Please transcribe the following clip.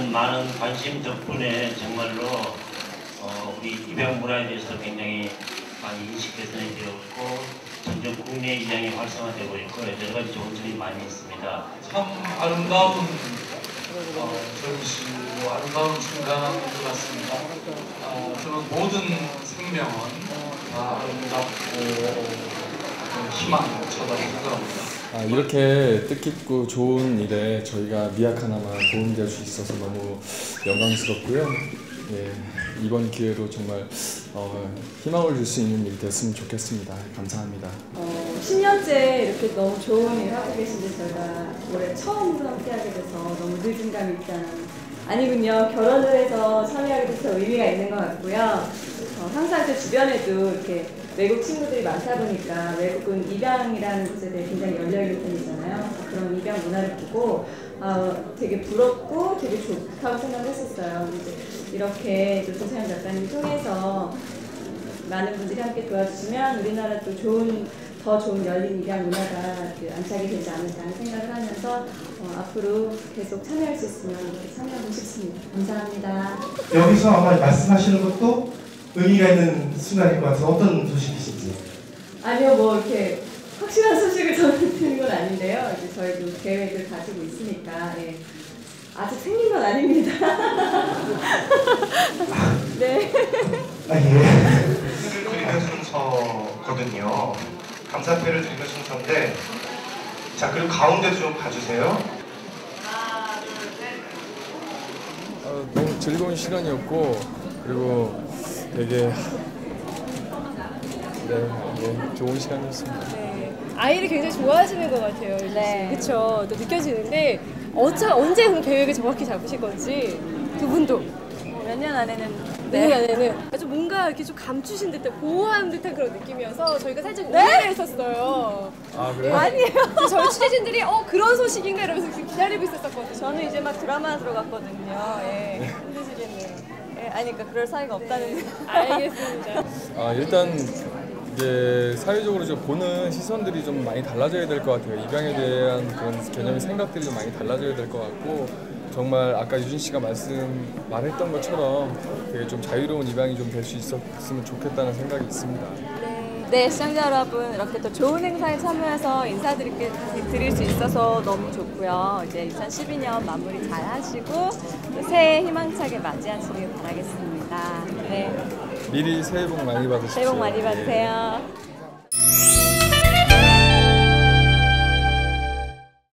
많은 많은 관심 덕분에 정말로 어, 우리 입양 문화에 대해서 굉장히 많이 인식 개선이 되었고 점점 국내 입양이 활성화되고 있고 여러 가지 좋은 점이 많이 있습니다. 참 아름다운 어, 젊으시고 아름다운 순간 것 같습니다. 어, 저는 모든 생명은 다 아름답고 희망차다고 생각합니다. 아, 이렇게 뜻깊고 좋은 일에 저희가 미약 하나마 도움될 수 있어서 너무 영광스럽고요. 예, 이번 기회로 정말 어, 희망을 줄 수 있는 일이 됐으면 좋겠습니다. 감사합니다. 어, 10년째 이렇게 너무 좋은 일 하고 계신데 저희가 올해 처음으로 함께하게 돼서 너무 늦은 감이 있잖아요. 아니군요. 결혼을 해서 참여하게 돼서 의미가 있는 것 같고요. 어, 항상 제 주변에도 이렇게 외국 친구들이 많다 보니까 외국은 입양이라는 것에 대해 굉장히 열려있는 편이잖아요. 그런 입양 문화를 보고 어, 되게 부럽고 되게 좋다고 생각했었어요. 이제 이렇게 또 조세현 작가님 통해서 많은 분들이 함께 도와주시면 우리나라도 좋은 더 좋은 열린 입양 문화가 그 안착이 되지 않을까 하는 생각을 하면서 어, 앞으로 계속 참여할 수 있으면 이렇게 참여하고 싶습니다. 감사합니다. 여기서 아마 말씀하시는 것도 의미가 있는 순간일 것 같아요. 어떤 소식이신지. 아니요, 뭐 이렇게 확실한 소식을 전해드리는 건 아닌데요. 이제 저희도 계획을 가지고 있으니까 예. 아직 생긴 건 아닙니다. 네. 아, 예. 를 드리는 순서거든요. 감사패를 드리는 순서인데, 자 그리고 가운데도 좀 봐주세요. 어, 너무 즐거운 시간이었고 그리고 되게 네, 네 좋은 시간이었습니다. 네. 아이를 굉장히 좋아하시는 것 같아요. 네. 그렇죠. 또 느껴지는데 어차 언제 계획을 정확히 잡으실 건지 두 분도 몇 년 안에는 내년 안에는 아주 뭔가 이렇게 좀 감추신 듯한 보호하는 듯한 그런 느낌이어서 저희가 살짝 오해를 했었어요. 아 그래요? 아니에요. 저희 취재진들이 어 그런 소식인가 이러면서 지금 기다리고 있었거든요. 저는 이제 막 드라마 들어갔거든요. 예. 힘드시겠네요. 예, 아니 그러니까 그럴 사이가 없다는. 알겠습니다. 아 일단 이제 사회적으로 좀 보는 시선들이 좀 많이 달라져야 될 것 같아요. 입양에 대한 그런 개념 생각들이 좀 많이 달라져야 될 것 같고 정말 아까 유진 씨가 말씀 말했던 것처럼 되게 좀 자유로운 입양이 좀 될 수 있었으면 좋겠다는 생각이 있습니다. 네, 시청자 여러분 이렇게 또 좋은 행사에 참여해서 인사드릴 드릴 수 있어서 너무 좋고요. 이제 2012년 마무리 잘 하시고 또 새해 희망차게 맞이하시길 바라겠습니다. 네, 미리 새해 복 많이 받으십시오. 새해 복 많이 예. 받으세요.